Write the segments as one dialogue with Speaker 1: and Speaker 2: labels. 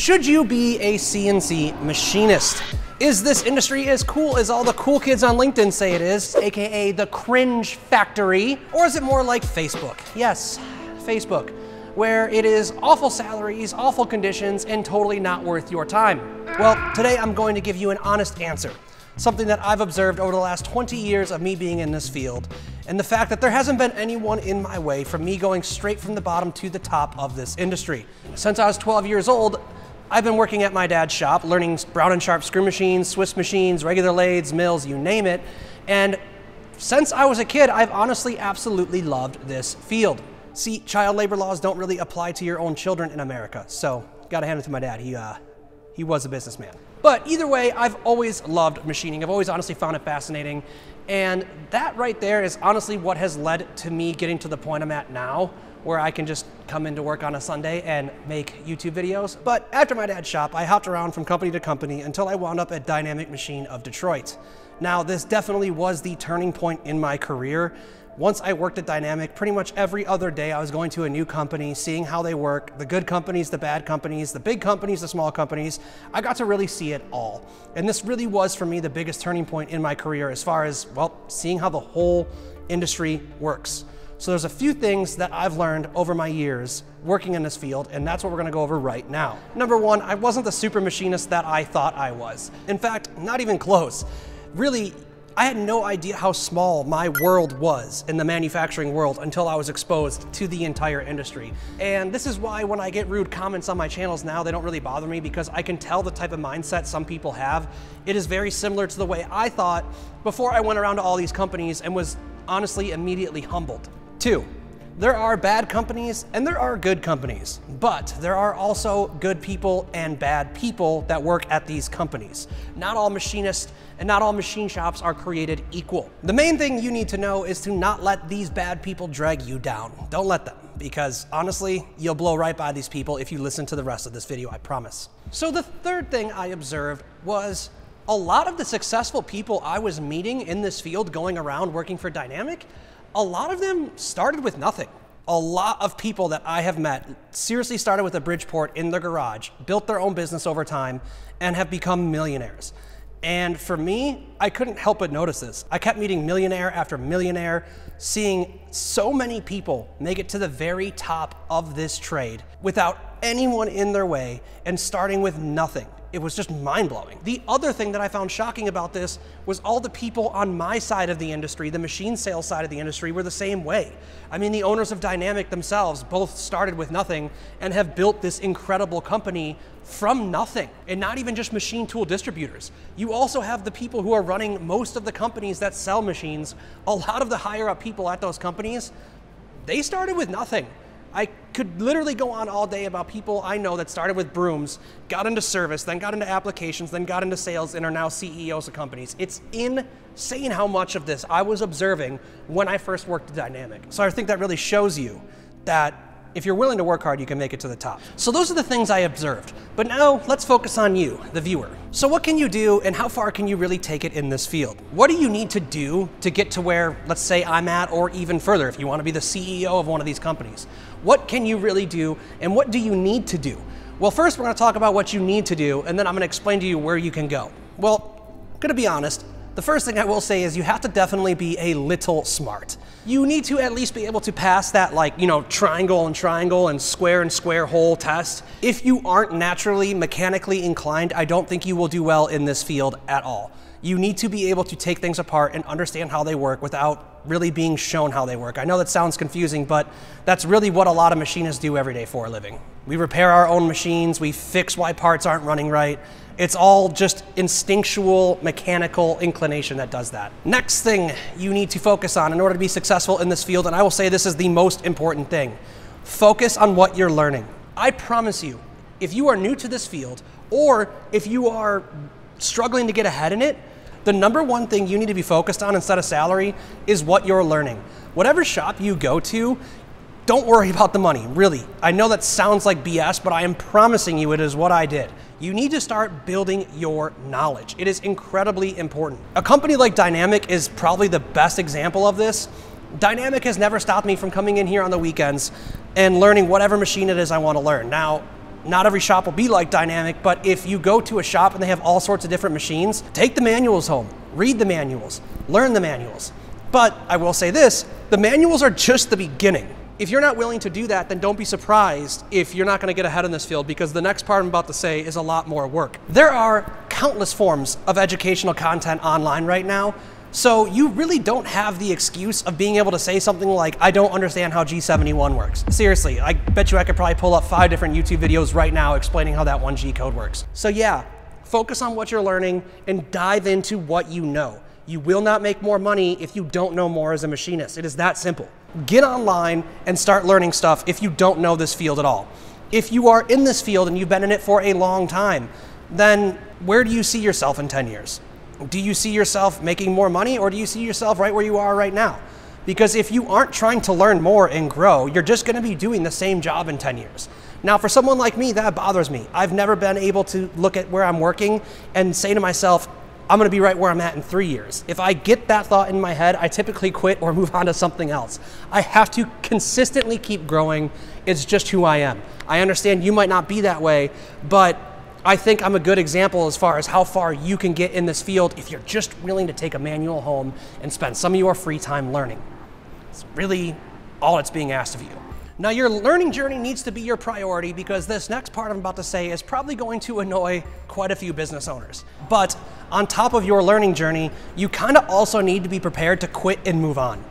Speaker 1: Should you be a CNC machinist? Is this industry as cool as all the cool kids on LinkedIn say it is, AKA the cringe factory? Or is it more like Facebook? Yes, Facebook, where it is awful salaries, awful conditions, and totally not worth your time. Well, today I'm going to give you an honest answer something that I've observed over the last 20 years of me being in this field, and the fact that there hasn't been anyone in my way from me going straight from the bottom to the top of this industry. Since I was 12 years old, I've been working at my dad's shop, learning Brown and Sharpe screw machines, Swiss machines, regular lathes, mills, you name it. And since I was a kid, I've honestly absolutely loved this field. See, child labor laws don't really apply to your own children in America, so gotta hand it to my dad. He, uh, he was a businessman. But either way, I've always loved machining. I've always honestly found it fascinating. And that right there is honestly what has led to me getting to the point I'm at now, where I can just come into work on a Sunday and make YouTube videos. But after my dad's shop, I hopped around from company to company until I wound up at Dynamic Machine of Detroit. Now, this definitely was the turning point in my career. Once I worked at Dynamic, pretty much every other day I was going to a new company, seeing how they work, the good companies, the bad companies, the big companies, the small companies. I got to really see it all. And this really was for me the biggest turning point in my career as far as, well, seeing how the whole industry works. So there's a few things that I've learned over my years working in this field, and that's what we're gonna go over right now. Number one, I wasn't the super machinist that I thought I was. In fact, not even close. Really, I had no idea how small my world was in the manufacturing world until I was exposed to the entire industry. And this is why when I get rude comments on my channels now, they don't really bother me because I can tell the type of mindset some people have. It is very similar to the way I thought before I went around to all these companies and was honestly immediately humbled. Two, there are bad companies and there are good companies, but there are also good people and bad people that work at these companies. Not all machinists and not all machine shops are created equal. The main thing you need to know is to not let these bad people drag you down. Don't let them, because honestly, you'll blow right by these people if you listen to the rest of this video, I promise. So the third thing I observed was a lot of the successful people I was meeting in this field going around working for Dynamic a lot of them started with nothing. A lot of people that I have met seriously started with a Bridgeport in their garage, built their own business over time, and have become millionaires. And for me, I couldn't help but notice this. I kept meeting millionaire after millionaire, seeing so many people make it to the very top of this trade without anyone in their way and starting with nothing it was just mind blowing. The other thing that I found shocking about this was all the people on my side of the industry, the machine sales side of the industry, were the same way. I mean, the owners of Dynamic themselves both started with nothing and have built this incredible company from nothing. And not even just machine tool distributors. You also have the people who are running most of the companies that sell machines. A lot of the higher up people at those companies, they started with nothing. I could literally go on all day about people I know that started with brooms, got into service, then got into applications, then got into sales, and are now CEOs of companies. It's insane how much of this I was observing when I first worked at Dynamic. So I think that really shows you that if you're willing to work hard, you can make it to the top. So those are the things I observed. But now let's focus on you, the viewer. So what can you do and how far can you really take it in this field? What do you need to do to get to where, let's say I'm at or even further if you want to be the CEO of one of these companies? What can you really do and what do you need to do? Well, first we're going to talk about what you need to do and then I'm going to explain to you where you can go. Well, I'm going to be honest, the first thing I will say is you have to definitely be a little smart. You need to at least be able to pass that like, you know, triangle and triangle and square and square hole test. If you aren't naturally mechanically inclined, I don't think you will do well in this field at all. You need to be able to take things apart and understand how they work without really being shown how they work. I know that sounds confusing, but that's really what a lot of machinists do every day for a living. We repair our own machines, we fix why parts aren't running right, it's all just instinctual, mechanical inclination that does that. Next thing you need to focus on in order to be successful in this field, and I will say this is the most important thing, focus on what you're learning. I promise you, if you are new to this field, or if you are struggling to get ahead in it, the number one thing you need to be focused on instead of salary is what you're learning. Whatever shop you go to, don't worry about the money, really. I know that sounds like BS, but I am promising you it is what I did you need to start building your knowledge. It is incredibly important. A company like Dynamic is probably the best example of this. Dynamic has never stopped me from coming in here on the weekends and learning whatever machine it is I want to learn. Now, not every shop will be like Dynamic, but if you go to a shop and they have all sorts of different machines, take the manuals home, read the manuals, learn the manuals. But I will say this the manuals are just the beginning. If you're not willing to do that, then don't be surprised if you're not going to get ahead in this field because the next part I'm about to say is a lot more work. There are countless forms of educational content online right now. So you really don't have the excuse of being able to say something like, I don't understand how G71 works. Seriously, I bet you I could probably pull up five different YouTube videos right now explaining how that one G code works. So yeah, focus on what you're learning and dive into what you know. You will not make more money if you don't know more as a machinist. It is that simple. Get online and start learning stuff if you don't know this field at all. If you are in this field and you've been in it for a long time, then where do you see yourself in 10 years? Do you see yourself making more money or do you see yourself right where you are right now? Because if you aren't trying to learn more and grow, you're just going to be doing the same job in 10 years. Now, for someone like me, that bothers me. I've never been able to look at where I'm working and say to myself, I'm going to be right where I'm at in three years. If I get that thought in my head, I typically quit or move on to something else. I have to consistently keep growing. It's just who I am. I understand you might not be that way, but I think I'm a good example as far as how far you can get in this field if you're just willing to take a manual home and spend some of your free time learning. It's really all that's being asked of you. Now, your learning journey needs to be your priority because this next part I'm about to say is probably going to annoy quite a few business owners. But on top of your learning journey, you kind of also need to be prepared to quit and move on.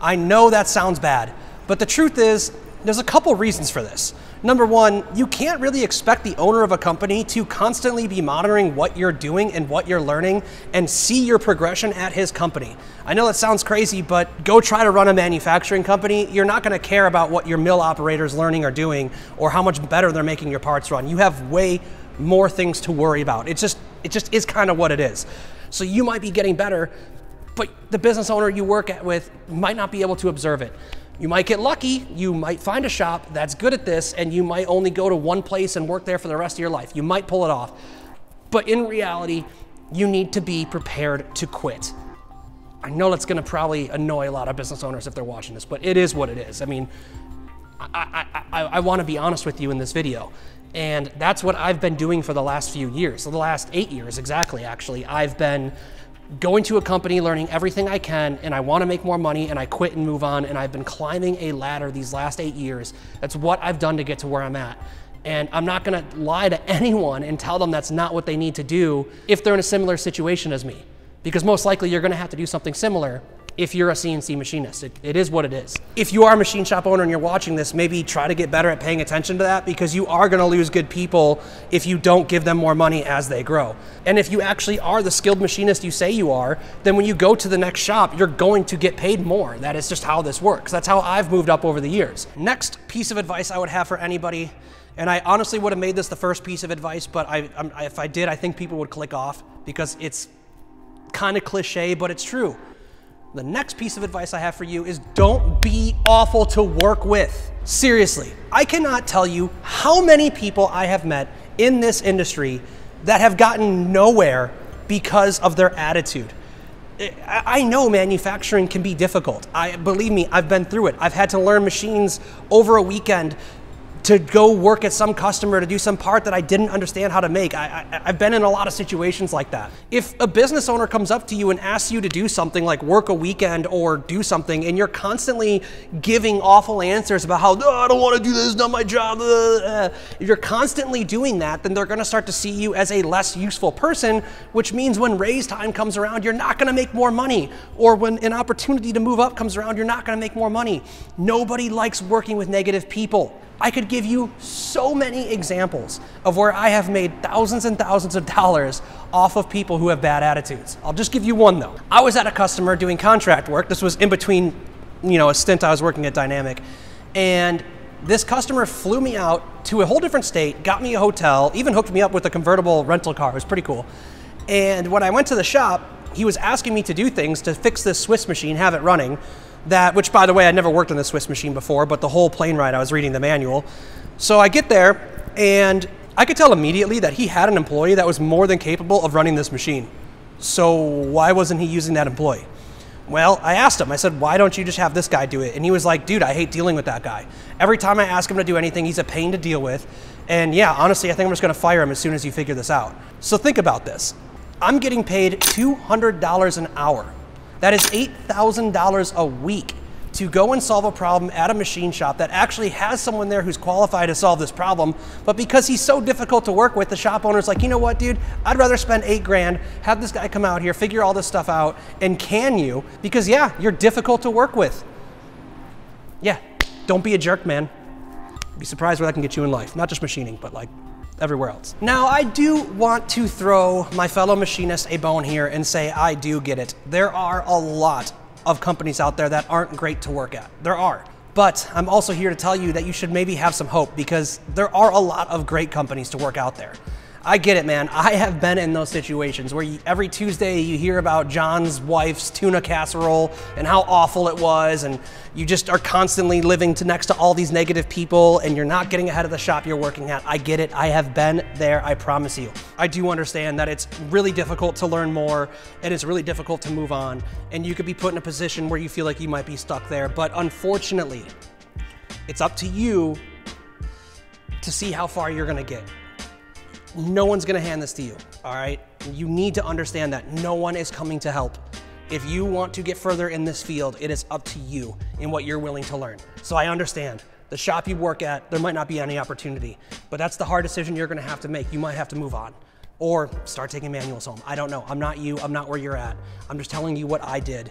Speaker 1: I know that sounds bad, but the truth is, there's a couple reasons for this. Number one, you can't really expect the owner of a company to constantly be monitoring what you're doing and what you're learning and see your progression at his company. I know that sounds crazy, but go try to run a manufacturing company. You're not going to care about what your mill operators learning or doing or how much better they're making your parts run. You have way more things to worry about. It just it just is kind of what it is. So you might be getting better, but the business owner you work at with might not be able to observe it. You might get lucky, you might find a shop that's good at this, and you might only go to one place and work there for the rest of your life. You might pull it off. But in reality, you need to be prepared to quit. I know that's gonna probably annoy a lot of business owners if they're watching this, but it is what it is. I mean, I, I, I, I wanna be honest with you in this video. And that's what I've been doing for the last few years, the last eight years exactly, actually. I've been going to a company, learning everything I can, and I want to make more money, and I quit and move on. And I've been climbing a ladder these last eight years. That's what I've done to get to where I'm at. And I'm not going to lie to anyone and tell them that's not what they need to do if they're in a similar situation as me. Because most likely you're going to have to do something similar if you're a CNC machinist. It, it is what it is. If you are a machine shop owner and you're watching this, maybe try to get better at paying attention to that because you are gonna lose good people if you don't give them more money as they grow. And if you actually are the skilled machinist you say you are, then when you go to the next shop, you're going to get paid more. That is just how this works. That's how I've moved up over the years. Next piece of advice I would have for anybody and I honestly would have made this the first piece of advice, but I, I, if I did, I think people would click off because it's kind of cliche, but it's true. The next piece of advice I have for you is don't be awful to work with. Seriously, I cannot tell you how many people I have met in this industry that have gotten nowhere because of their attitude. I know manufacturing can be difficult. I believe me, I've been through it. I've had to learn machines over a weekend to go work at some customer to do some part that I didn't understand how to make. I, have been in a lot of situations like that. If a business owner comes up to you and asks you to do something like work a weekend or do something, and you're constantly giving awful answers about how, oh, I don't want to do this, it's not my job. Uh, if you're constantly doing that, then they're going to start to see you as a less useful person, which means when raise time comes around, you're not going to make more money. Or when an opportunity to move up comes around, you're not going to make more money. Nobody likes working with negative people. I could give you so many examples of where I have made thousands and thousands of dollars off of people who have bad attitudes. I'll just give you one though. I was at a customer doing contract work. This was in between, you know, a stint I was working at Dynamic. And this customer flew me out to a whole different state, got me a hotel, even hooked me up with a convertible rental car. It was pretty cool. And when I went to the shop, he was asking me to do things to fix this Swiss machine, have it running that, which by the way, I'd never worked on the Swiss machine before, but the whole plane ride I was reading the manual. So I get there and I could tell immediately that he had an employee that was more than capable of running this machine. So why wasn't he using that employee? Well, I asked him, I said, why don't you just have this guy do it? And he was like, dude, I hate dealing with that guy. Every time I ask him to do anything, he's a pain to deal with. And yeah, honestly, I think I'm just gonna fire him as soon as you figure this out. So think about this. I'm getting paid $200 an hour. That is $8,000 a week to go and solve a problem at a machine shop that actually has someone there who's qualified to solve this problem. But because he's so difficult to work with, the shop owner's like, you know what, dude, I'd rather spend eight grand, have this guy come out here, figure all this stuff out, and can you? Because yeah, you're difficult to work with. Yeah, don't be a jerk, man. Be surprised where that can get you in life. Not just machining, but like everywhere else. Now, I do want to throw my fellow machinists a bone here and say I do get it. There are a lot of companies out there that aren't great to work at. There are. But I'm also here to tell you that you should maybe have some hope because there are a lot of great companies to work out there. I get it, man. I have been in those situations where you, every Tuesday you hear about John's wife's tuna casserole and how awful it was, and you just are constantly living to next to all these negative people, and you're not getting ahead of the shop you're working at. I get it. I have been there. I promise you. I do understand that it's really difficult to learn more, and it's really difficult to move on, and you could be put in a position where you feel like you might be stuck there. But unfortunately, it's up to you to see how far you're going to get no one's gonna hand this to you, all right? You need to understand that no one is coming to help. If you want to get further in this field, it is up to you in what you're willing to learn. So I understand. The shop you work at, there might not be any opportunity, but that's the hard decision you're gonna have to make. You might have to move on or start taking manuals home. I don't know. I'm not you. I'm not where you're at. I'm just telling you what I did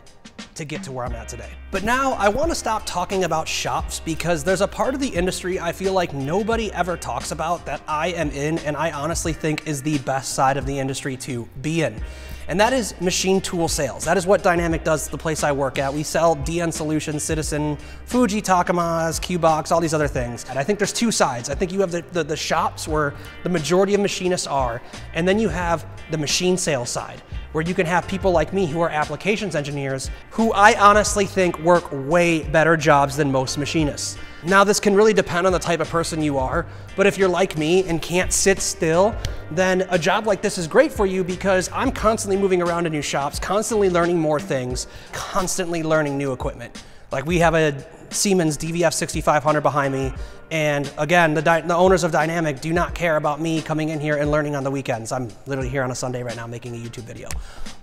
Speaker 1: to get to where I'm at today. But now I want to stop talking about shops because there's a part of the industry I feel like nobody ever talks about that I am in and I honestly think is the best side of the industry to be in and that is machine tool sales. That is what Dynamic does, the place I work at. We sell DN Solutions, Citizen, Fuji, Takamaz, Qbox, all these other things. And I think there's two sides. I think you have the, the, the shops where the majority of machinists are, and then you have the machine sales side where you can have people like me who are applications engineers who I honestly think work way better jobs than most machinists. Now this can really depend on the type of person you are, but if you're like me and can't sit still, then a job like this is great for you because I'm constantly moving around to new shops, constantly learning more things, constantly learning new equipment. Like we have a Siemens DVF 6500 behind me. And again, the, the, owners of Dynamic do not care about me coming in here and learning on the weekends. I'm literally here on a Sunday right now making a YouTube video.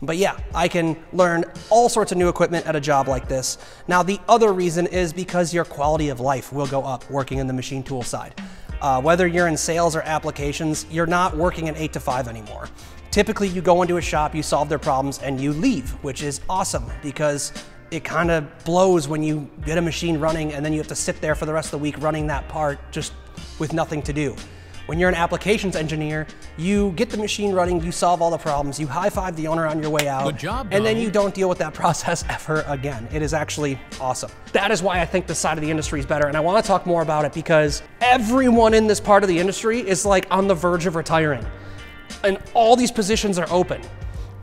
Speaker 1: But yeah, I can learn all sorts of new equipment at a job like this. Now, the other reason is because your quality of life will go up working in the machine tool side. Uh, whether you're in sales or applications, you're not working at 8 to 5 anymore. Typically, you go into a shop, you solve their problems, and you leave, which is awesome because it kind of blows when you get a machine running and then you have to sit there for the rest of the week running that part just with nothing to do. When you're an applications engineer, you get the machine running, you solve all the problems, you high five the owner on your way out,
Speaker 2: job,
Speaker 1: and then you don't deal with that process ever again. It is actually awesome. That is why I think this side of the industry is better, and I want to talk more about it because everyone in this part of the industry is like on the verge of retiring, and all these positions are open.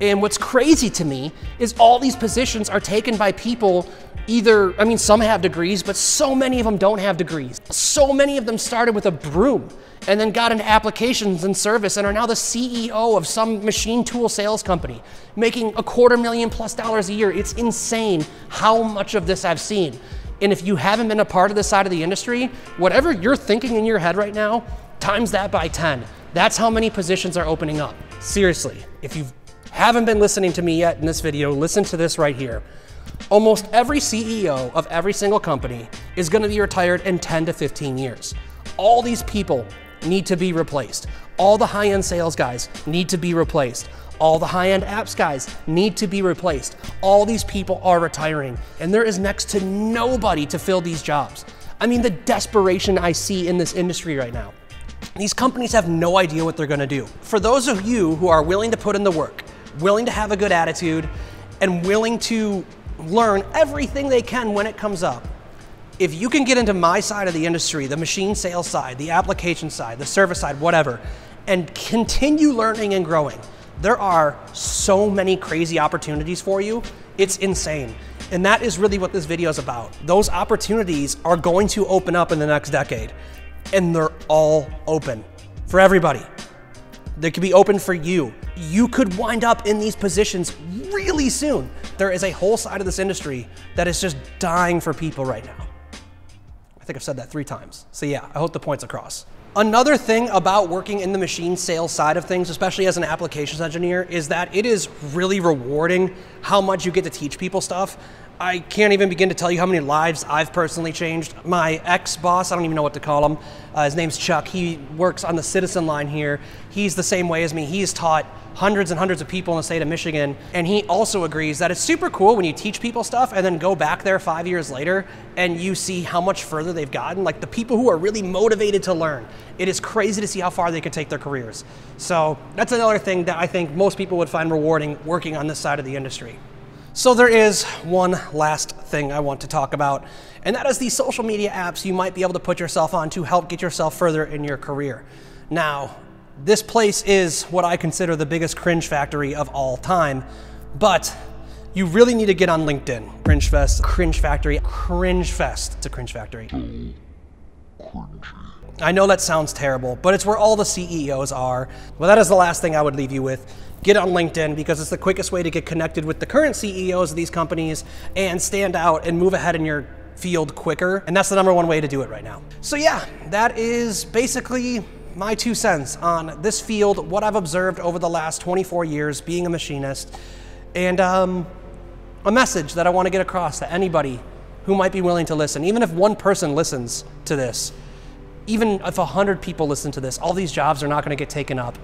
Speaker 1: And what's crazy to me is all these positions are taken by people either, I mean, some have degrees, but so many of them don't have degrees. So many of them started with a broom and then got into applications and service and are now the CEO of some machine tool sales company, making a quarter million plus dollars a year. It's insane how much of this I've seen. And if you haven't been a part of this side of the industry, whatever you're thinking in your head right now, times that by 10. That's how many positions are opening up. Seriously, if you've haven't been listening to me yet in this video, listen to this right here. Almost every CEO of every single company is gonna be retired in 10 to 15 years. All these people need to be replaced. All the high-end sales guys need to be replaced. All the high-end apps guys need to be replaced. All these people are retiring, and there is next to nobody to fill these jobs. I mean, the desperation I see in this industry right now. These companies have no idea what they're gonna do. For those of you who are willing to put in the work, willing to have a good attitude, and willing to learn everything they can when it comes up. If you can get into my side of the industry, the machine sales side, the application side, the service side, whatever, and continue learning and growing, there are so many crazy opportunities for you. It's insane. And that is really what this video is about. Those opportunities are going to open up in the next decade, and they're all open for everybody. They could be open for you you could wind up in these positions really soon. There is a whole side of this industry that is just dying for people right now. I think I've said that three times. So yeah, I hope the point's across. Another thing about working in the machine sales side of things, especially as an applications engineer, is that it is really rewarding how much you get to teach people stuff. I can't even begin to tell you how many lives I've personally changed. My ex boss, I don't even know what to call him, uh, his name's Chuck. He works on the citizen line here. He's the same way as me. He's taught hundreds and hundreds of people in the state of Michigan. And he also agrees that it's super cool when you teach people stuff and then go back there five years later and you see how much further they've gotten. Like the people who are really motivated to learn, it is crazy to see how far they can take their careers. So that's another thing that I think most people would find rewarding working on this side of the industry. So there is one last thing I want to talk about, and that is the social media apps you might be able to put yourself on to help get yourself further in your career. Now, this place is what I consider the biggest cringe factory of all time, but you really need to get on LinkedIn. Cringe Fest, Cringe Factory, Cringe Fest. It's a cringe factory. I know that sounds terrible, but it's where all the CEOs are. Well, that is the last thing I would leave you with. Get on LinkedIn because it's the quickest way to get connected with the current CEOs of these companies and stand out and move ahead in your field quicker. And that's the number one way to do it right now. So, yeah, that is basically my two cents on this field, what I've observed over the last 24 years being a machinist, and um, a message that I want to get across to anybody who might be willing to listen. Even if one person listens to this, even if 100 people listen to this, all these jobs are not going to get taken up.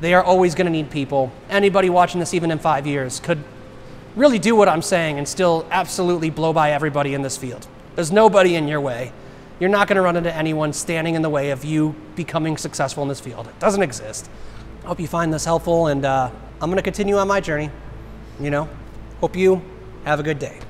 Speaker 1: They are always going to need people. Anybody watching this, even in five years, could really do what I'm saying and still absolutely blow by everybody in this field. There's nobody in your way. You're not going to run into anyone standing in the way of you becoming successful in this field. It doesn't exist. I hope you find this helpful, and uh, I'm going to continue on my journey. You know, hope you have a good day.